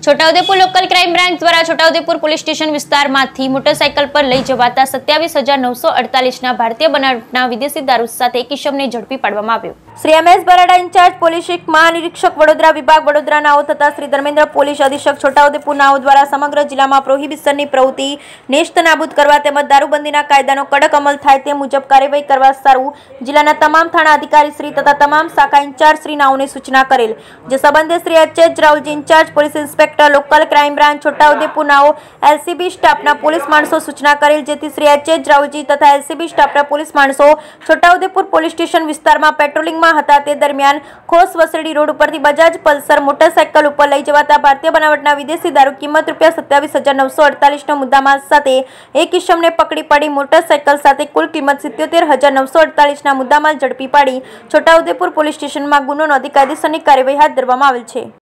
Chhota Udepur local crime branch દ્વારા Chhota Udepur police station વિસ્તારમાંથી motorcycle પર લઈ જવાતા સત્યાવીસ હજાર નવસો અડતાલીસના ભારતીય બનાવટના વિદેશી દારૂ સાથે એક ઇસમને ઝડપી પાડવામાં આવ્યો. Shri M S Barada incharge police મહાનિરીક્ષક Vadodara વિભાગ વડોદરા નાઓ તથા શ્રી ધર્મેન્દ્ર પોલીસ અધિક્ષક છોટાઉદેપુર નાઓ દ્વારા સમગ્ર જિલ્લામાં પ્રોહિબિશનની પ્રવૃત્તિ નેસ્ત નાબૂદ કરવા તેમજ દારૂબંધીના કાયદાનો કડક અમલ થાય તે મુજબ કાર્યવાહી કરવા સારું જિલ્લાના તમામ થાણા અધિકારી શ્રી તથા તમામ શાખા ઇન્ચાર્જ શ્રી નાઓને સૂચના કરેલ. જે સંબંધે Shri H H Rahulji incharge police inspector local crime branch Chhota Udepur નાઓ LCB સ્ટાફના પોલીસ માણસો સૂચના કરેલ જેથી શ્રી એચ એચ રાવલજી તથા એલસીબી સ્ટાફના પોલીસ માણસો છોટાઉદેપુર પોલીસ સ્ટેશન વિસ્તારમાં પેટ્રોલિંગમાં હતા તે દરમિયાન ખોસ વસડી રોડ ઉપરથી બજાજ પલ્સર મોટરસાયકલ ઉપર લઈ જવાતા ભારતીય બનાવટના વિદેશી દારૂ કિંમત રૂપિયા સત્યાવીસ હજાર નવસો અડતાલીસનો મુદ્દામાલ સાથે એક ઇસમને પકડી પાડી મોટરસાયકલ સાથે કુલ કિંમત સિત્યોતેર હજાર નવસો અડતાલીસના મુદ્દામાલ ઝડપી પાડી છોટાઉદેપુર પોલીસ સ્ટેશનમાં ગુનો નોંધી કાયદેસરની કાર્યવાહી હાથ ધરવામાં આવેલ છે.